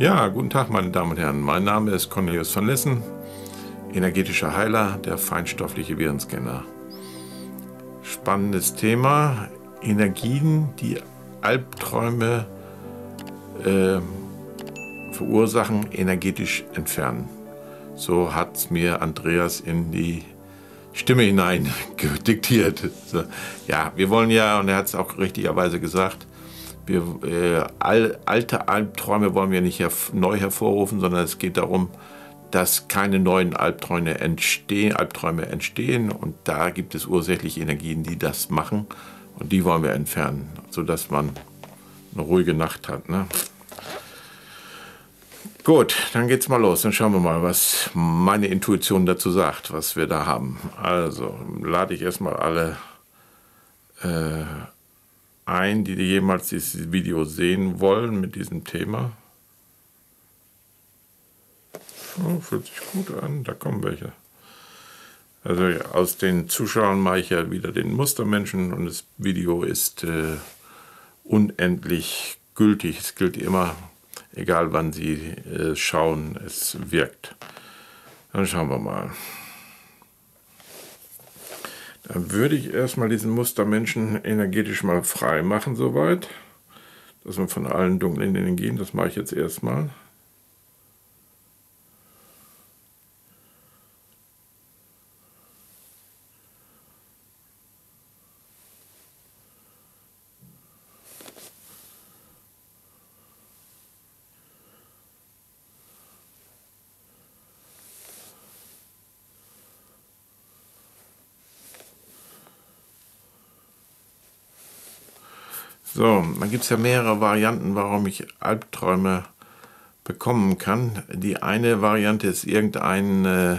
Ja, guten Tag, meine Damen und Herren. Mein Name ist Cornelius von Lissen, energetischer Heiler, der feinstoffliche Virenscanner. Spannendes Thema: Energien, die Albträume äh, verursachen, energetisch entfernen. So hat es mir Andreas in die Stimme hinein diktiert. Ja, wir wollen ja, und er hat es auch richtigerweise gesagt, wir, äh, all, alte Albträume wollen wir nicht herv neu hervorrufen, sondern es geht darum, dass keine neuen Albträume entstehen, Albträume entstehen und da gibt es ursächlich Energien, die das machen und die wollen wir entfernen, sodass man eine ruhige Nacht hat. Ne? Gut, dann geht's mal los. Dann schauen wir mal, was meine Intuition dazu sagt, was wir da haben. Also lade ich erstmal alle äh, ein, die jemals dieses Video sehen wollen mit diesem Thema. Oh, fühlt sich gut an, da kommen welche. Also aus den Zuschauern mache ich ja wieder den Mustermenschen und das Video ist äh, unendlich gültig. Es gilt immer egal wann Sie äh, schauen, es wirkt. Dann schauen wir mal. Dann würde ich erstmal diesen Mustermenschen energetisch mal frei machen, soweit. Dass man von allen dunklen Energien, das mache ich jetzt erstmal. So, dann gibt es ja mehrere Varianten, warum ich Albträume bekommen kann. Die eine Variante ist irgendein äh,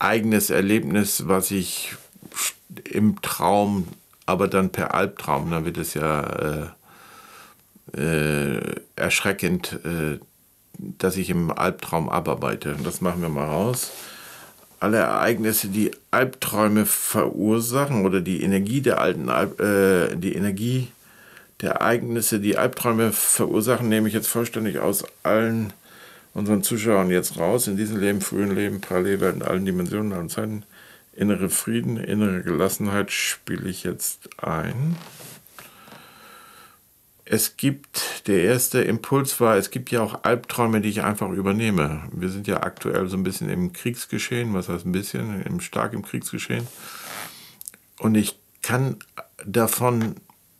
eigenes Erlebnis, was ich im Traum, aber dann per Albtraum, dann wird es ja äh, äh, erschreckend, äh, dass ich im Albtraum abarbeite. Das machen wir mal raus alle Ereignisse, die Albträume verursachen oder die Energie der alten Alb, äh, die Energie der Ereignisse, die Albträume verursachen, nehme ich jetzt vollständig aus allen unseren Zuschauern jetzt raus. In diesem Leben, frühen Leben, Parallelwelten, allen Dimensionen, allen Zeiten. Innere Frieden, innere Gelassenheit spiele ich jetzt ein es gibt, der erste Impuls war, es gibt ja auch Albträume, die ich einfach übernehme. Wir sind ja aktuell so ein bisschen im Kriegsgeschehen, was heißt ein bisschen, stark im Kriegsgeschehen. Und ich kann davon,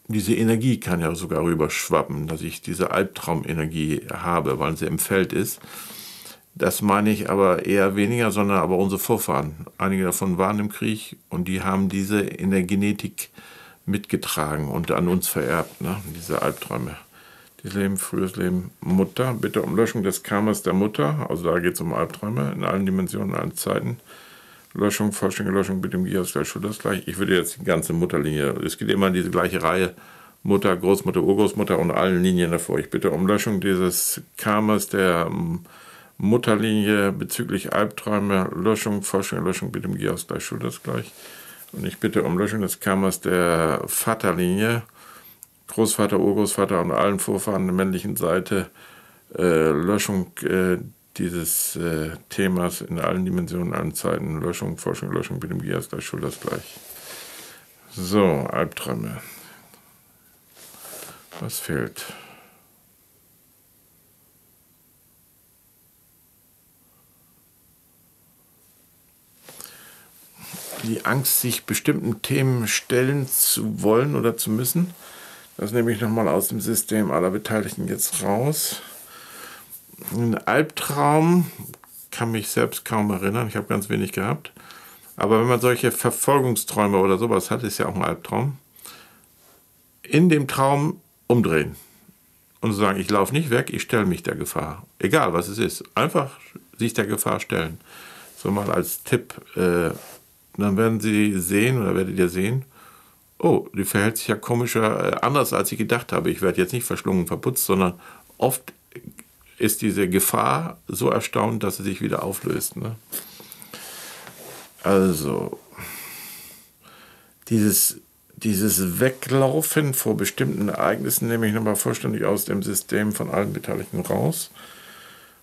diese Energie kann ja sogar rüberschwappen, dass ich diese Albtraumenergie habe, weil sie im Feld ist. Das meine ich aber eher weniger, sondern aber unsere Vorfahren. Einige davon waren im Krieg und die haben diese in der Genetik mitgetragen und an uns vererbt, ne? diese Albträume. Das Leben, frühes Leben, Mutter, bitte um Löschung des Karmas der Mutter, also da geht es um Albträume in allen Dimensionen, in allen Zeiten. Löschung, vollständige Löschung, bitte um Gias das gleich. Ich würde jetzt die ganze Mutterlinie, es geht immer in diese gleiche Reihe, Mutter, Großmutter, Urgroßmutter und allen Linien davor. Ich bitte um Löschung dieses Karmas der Mutterlinie bezüglich Albträume, Löschung, vollständige Löschung, bitte um Gias das gleich. Und ich bitte um Löschung des Karmas der Vaterlinie, Großvater, Urgroßvater und allen Vorfahren der männlichen Seite, äh, Löschung äh, dieses äh, Themas in allen Dimensionen, allen Zeiten, Löschung, Forschung, Löschung, bitte Gias gleich, Schulters gleich. So, Albträume. Was fehlt? die Angst, sich bestimmten Themen stellen zu wollen oder zu müssen. Das nehme ich nochmal aus dem System aller Beteiligten jetzt raus. Ein Albtraum kann mich selbst kaum erinnern. Ich habe ganz wenig gehabt. Aber wenn man solche Verfolgungsträume oder sowas hat, ist ja auch ein Albtraum. In dem Traum umdrehen und sagen, ich laufe nicht weg, ich stelle mich der Gefahr. Egal was es ist. Einfach sich der Gefahr stellen. So mal als Tipp äh, dann werden sie sehen oder werdet ihr sehen, oh, die verhält sich ja komischer, äh, anders als ich gedacht habe. Ich werde jetzt nicht verschlungen, verputzt, sondern oft ist diese Gefahr so erstaunt, dass sie sich wieder auflöst. Ne? Also, dieses dieses Weglaufen vor bestimmten Ereignissen nehme ich nochmal vollständig aus dem System von allen Beteiligten raus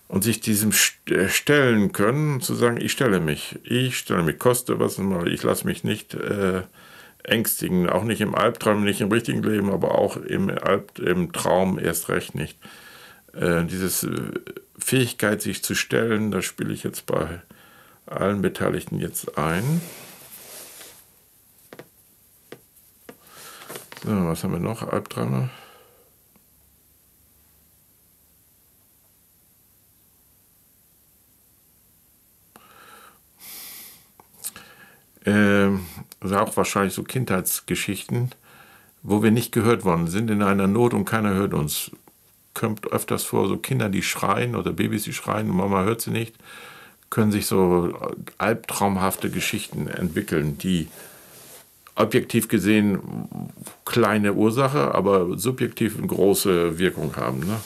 und sich diesem äh, stellen können, zu sagen, ich stelle mich, ich stelle mich, koste was mal, ich lasse mich nicht äh, ängstigen, auch nicht im Albtraum, nicht im richtigen Leben, aber auch im, Alb, im Traum erst recht nicht. Äh, diese äh, Fähigkeit, sich zu stellen, das spiele ich jetzt bei allen Beteiligten jetzt ein. So, was haben wir noch? Albträume. Äh, also auch wahrscheinlich so Kindheitsgeschichten, wo wir nicht gehört worden sind, in einer Not und keiner hört uns. Kommt öfters vor, so Kinder, die schreien oder Babys, die schreien und Mama hört sie nicht, können sich so albtraumhafte Geschichten entwickeln, die objektiv gesehen kleine Ursache, aber subjektiv eine große Wirkung haben. Ne?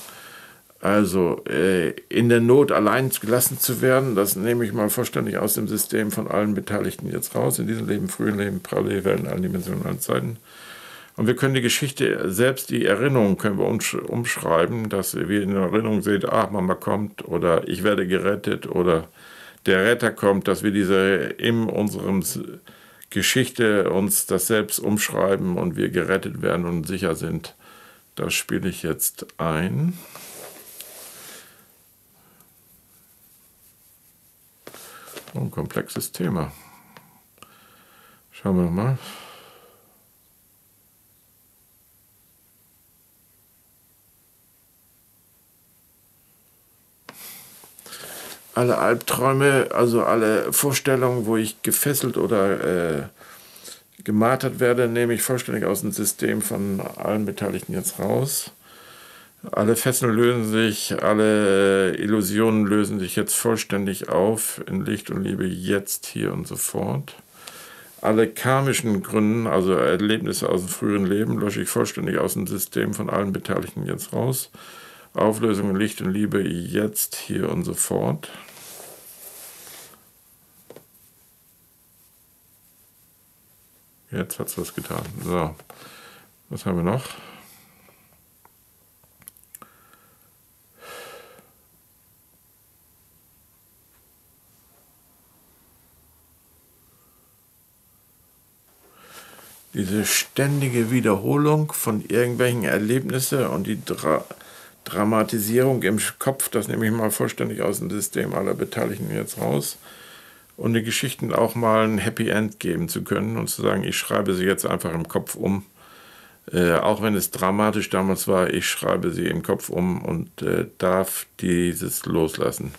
Also äh, in der Not allein gelassen zu werden, das nehme ich mal vollständig aus dem System von allen Beteiligten jetzt raus, in diesem Leben, frühen Leben, Parallelwelten, allen Dimensionen, allen Zeiten. Und wir können die Geschichte, selbst die Erinnerung können wir umschreiben, dass wir in der Erinnerung sehen, ach, Mama kommt oder ich werde gerettet oder der Retter kommt, dass wir diese in unserem Geschichte uns das selbst umschreiben und wir gerettet werden und sicher sind. Das spiele ich jetzt ein. Ein komplexes Thema. Schauen wir mal. Alle Albträume, also alle Vorstellungen, wo ich gefesselt oder äh, gemartert werde, nehme ich vollständig aus dem System von allen Beteiligten jetzt raus. Alle Fesseln lösen sich, alle Illusionen lösen sich jetzt vollständig auf in Licht und Liebe jetzt, hier und sofort. Alle karmischen Gründe, also Erlebnisse aus dem früheren Leben, lösche ich vollständig aus dem System von allen Beteiligten jetzt raus. Auflösung in Licht und Liebe jetzt, hier und sofort. Jetzt hat es was getan. So, was haben wir noch? Diese ständige Wiederholung von irgendwelchen Erlebnissen und die Dra Dramatisierung im Kopf, das nehme ich mal vollständig aus dem System aller Beteiligten jetzt raus und den Geschichten auch mal ein Happy End geben zu können und zu sagen, ich schreibe sie jetzt einfach im Kopf um. Äh, auch wenn es dramatisch damals war, ich schreibe sie im Kopf um und äh, darf dieses loslassen.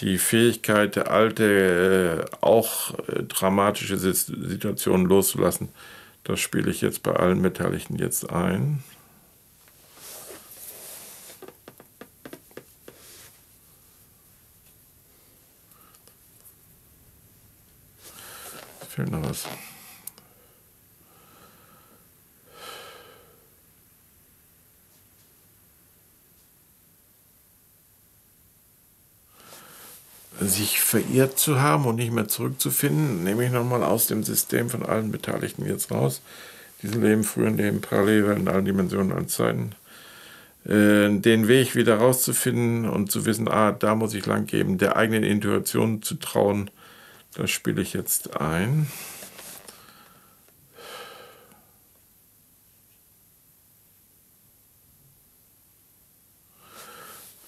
Die Fähigkeit, alte, äh, auch äh, dramatische Situationen loszulassen, das spiele ich jetzt bei allen Beteiligten jetzt ein. Fehlt noch was. sich verirrt zu haben und nicht mehr zurückzufinden, nehme ich nochmal aus dem System von allen Beteiligten jetzt raus. Diesen Leben, früheren Leben, parallel in allen Dimensionen, allen Zeiten. Äh, den Weg wieder rauszufinden und zu wissen, ah, da muss ich lang geben, der eigenen Intuition zu trauen, das spiele ich jetzt ein.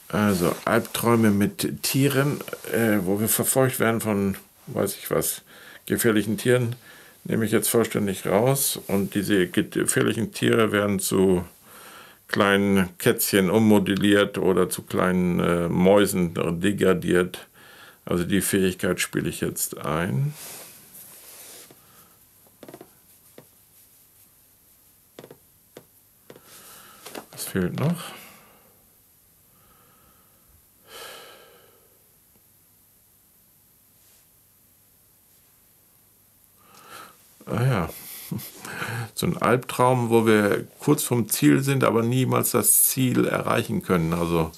Also Albträume mit Tieren, äh, wo wir verfolgt werden von, weiß ich was, gefährlichen Tieren, nehme ich jetzt vollständig raus. Und diese gefährlichen Tiere werden zu kleinen Kätzchen ummodelliert oder zu kleinen äh, Mäusen degradiert. Also die Fähigkeit spiele ich jetzt ein. Was fehlt noch? Ah ja, so ein Albtraum, wo wir kurz vom Ziel sind, aber niemals das Ziel erreichen können. Also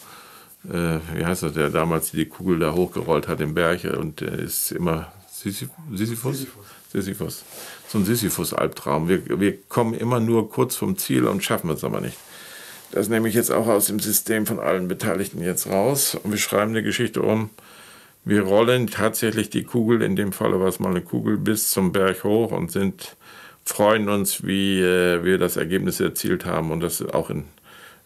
äh, wie heißt das, der damals die Kugel da hochgerollt hat im Berg und der ist immer Sisyphus? Sisyphus. Sisyphus. So ein Sisyphus-Albtraum. Wir, wir kommen immer nur kurz vom Ziel und schaffen es aber nicht. Das nehme ich jetzt auch aus dem System von allen Beteiligten jetzt raus und wir schreiben eine Geschichte um. Wir rollen tatsächlich die Kugel, in dem Falle war es mal eine Kugel, bis zum Berg hoch und sind, freuen uns, wie äh, wir das Ergebnis erzielt haben und das auch in,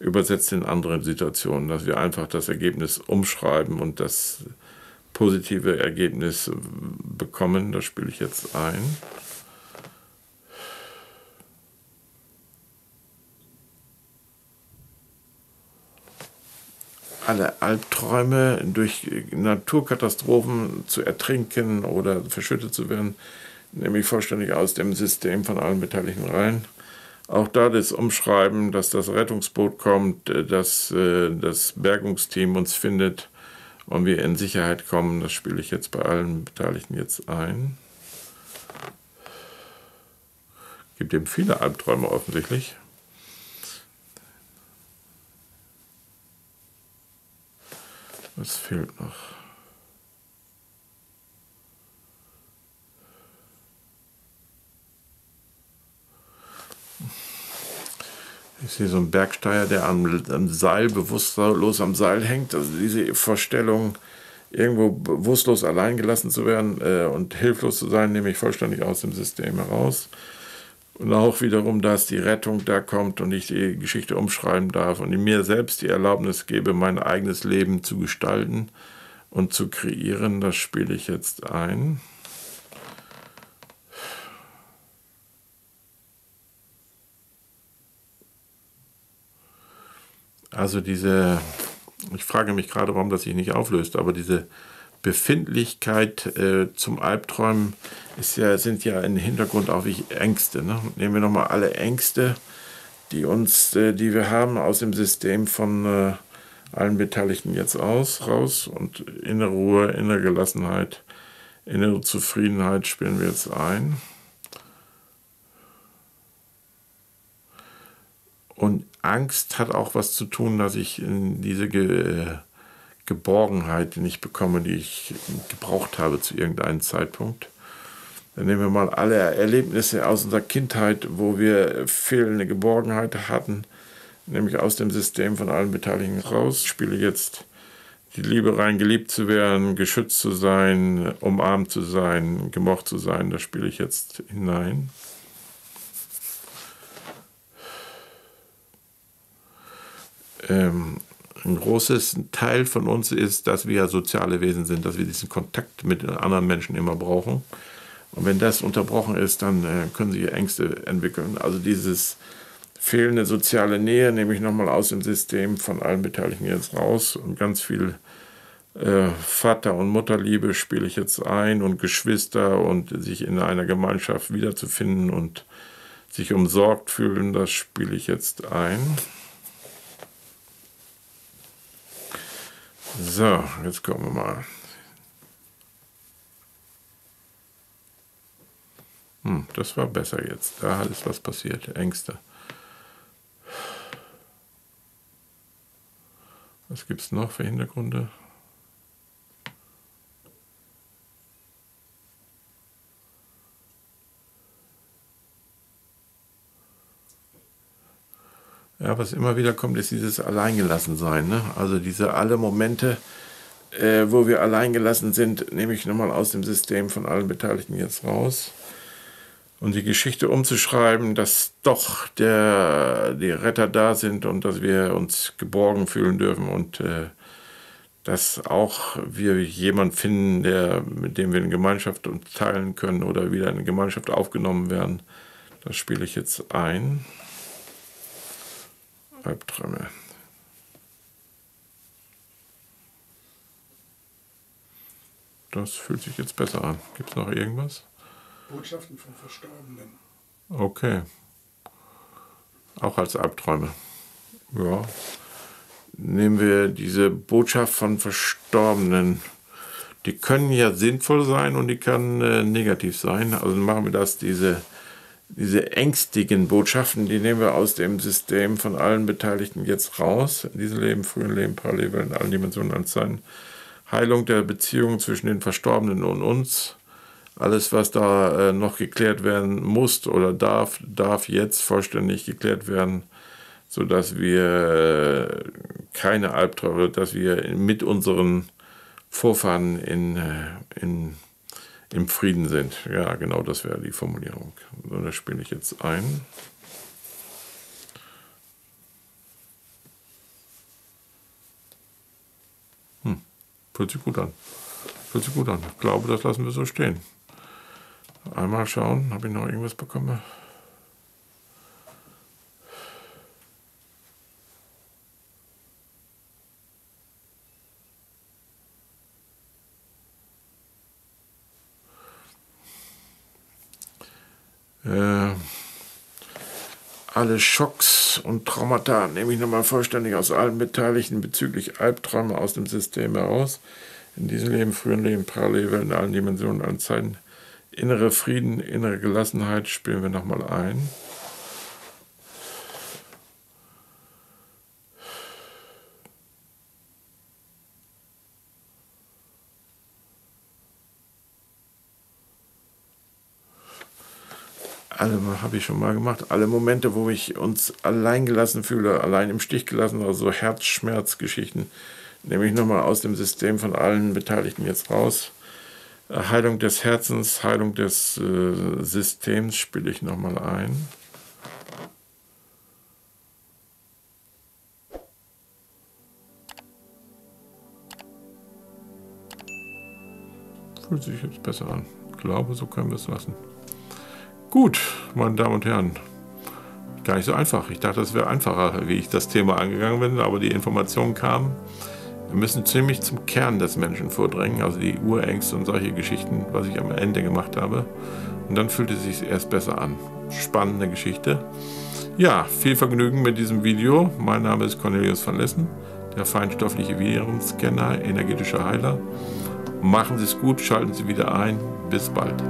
übersetzt in anderen Situationen, dass wir einfach das Ergebnis umschreiben und das positive Ergebnis bekommen. Das spiele ich jetzt ein. alle Albträume durch Naturkatastrophen zu ertrinken oder verschüttet zu werden, nämlich vollständig aus dem System von allen Beteiligten rein. Auch da das Umschreiben, dass das Rettungsboot kommt, dass äh, das Bergungsteam uns findet und wir in Sicherheit kommen, das spiele ich jetzt bei allen Beteiligten jetzt ein. Gibt eben viele Albträume offensichtlich. Was fehlt noch? Ich sehe so einen Bergsteiger, der am, am, Seil bewusstlos am Seil hängt. Also diese Vorstellung, irgendwo bewusstlos allein gelassen zu werden äh, und hilflos zu sein, nehme ich vollständig aus dem System heraus. Und auch wiederum, dass die Rettung da kommt und ich die Geschichte umschreiben darf und mir selbst die Erlaubnis gebe, mein eigenes Leben zu gestalten und zu kreieren, das spiele ich jetzt ein. Also diese, ich frage mich gerade, warum das sich nicht auflöst, aber diese Befindlichkeit äh, zum Albträumen ist ja, sind ja im Hintergrund auch wie Ängste. Ne? Nehmen wir nochmal alle Ängste, die uns, äh, die wir haben aus dem System von äh, allen Beteiligten jetzt aus, raus und innere Ruhe, innere Gelassenheit, innere Zufriedenheit spielen wir jetzt ein. Und Angst hat auch was zu tun, dass ich diese Ge Geborgenheit nicht bekomme, die ich gebraucht habe zu irgendeinem Zeitpunkt. Dann nehmen wir mal alle Erlebnisse aus unserer Kindheit, wo wir fehlende Geborgenheit hatten, nämlich aus dem System von allen Beteiligten raus. Ich spiele jetzt die Liebe rein, geliebt zu werden, geschützt zu sein, umarmt zu sein, gemocht zu sein. Das spiele ich jetzt hinein. Ähm, ein großes Teil von uns ist, dass wir soziale Wesen sind, dass wir diesen Kontakt mit anderen Menschen immer brauchen. Und wenn das unterbrochen ist, dann äh, können sich Ängste entwickeln. Also dieses fehlende soziale Nähe nehme ich nochmal aus dem System von allen Beteiligten jetzt raus und ganz viel äh, Vater- und Mutterliebe spiele ich jetzt ein und Geschwister und sich in einer Gemeinschaft wiederzufinden und sich umsorgt fühlen, das spiele ich jetzt ein. So, jetzt gucken wir mal. Hm, das war besser jetzt. Da ist was passiert. Ängste. Was gibt es noch für Hintergründe? Ja, was immer wieder kommt, ist dieses Alleingelassensein. Ne? Also diese alle Momente, äh, wo wir alleingelassen sind, nehme ich nochmal aus dem System von allen Beteiligten jetzt raus. Und die Geschichte umzuschreiben, dass doch der, die Retter da sind und dass wir uns geborgen fühlen dürfen und äh, dass auch wir jemanden finden, der, mit dem wir eine Gemeinschaft teilen können oder wieder in Gemeinschaft aufgenommen werden. Das spiele ich jetzt ein. Albträume. Das fühlt sich jetzt besser an. Gibt es noch irgendwas? Botschaften von Verstorbenen. Okay. Auch als Albträume. Ja. Nehmen wir diese Botschaft von Verstorbenen. Die können ja sinnvoll sein und die können äh, negativ sein. Also machen wir das, diese diese ängstigen Botschaften, die nehmen wir aus dem System von allen Beteiligten jetzt raus. In diesem Leben, frühen Leben, Parallelwelt, in allen Dimensionen als sein. Heilung der Beziehung zwischen den Verstorbenen und uns. Alles, was da äh, noch geklärt werden muss oder darf, darf jetzt vollständig geklärt werden, sodass wir äh, keine Albträume, dass wir mit unseren Vorfahren in, äh, in, im Frieden sind. Ja, genau das wäre die Formulierung. So, das spiele ich jetzt ein. Hm, fühlt sich gut an. Fühlt sich gut an. Ich glaube, das lassen wir so stehen. Einmal schauen, habe ich noch irgendwas bekommen? Äh, alle Schocks und Traumata nehme ich nochmal vollständig aus allen Beteiligten bezüglich Albträume aus dem System heraus. In diesem Leben, früheren Leben, Parallelwelt, in allen Dimensionen, allen Zeiten. Innere Frieden, innere Gelassenheit spielen wir nochmal ein. Alle habe ich schon mal gemacht, alle Momente, wo ich uns allein gelassen fühle, allein im Stich gelassen, also Herzschmerzgeschichten, nehme ich nochmal aus dem System von allen Beteiligten jetzt raus. Äh, Heilung des Herzens, Heilung des äh, Systems spiele ich nochmal ein. Fühlt sich jetzt besser an. Ich glaube, so können wir es lassen. Gut, meine Damen und Herren, gar nicht so einfach. Ich dachte, es wäre einfacher, wie ich das Thema angegangen bin, aber die Informationen kamen. Wir müssen ziemlich zum Kern des Menschen vordrängen, also die Urängste und solche Geschichten, was ich am Ende gemacht habe. Und dann fühlte es sich erst besser an. Spannende Geschichte. Ja, viel Vergnügen mit diesem Video. Mein Name ist Cornelius van Lessen, der feinstoffliche Virenscanner, energetischer Heiler. Machen Sie es gut, schalten Sie wieder ein. Bis bald.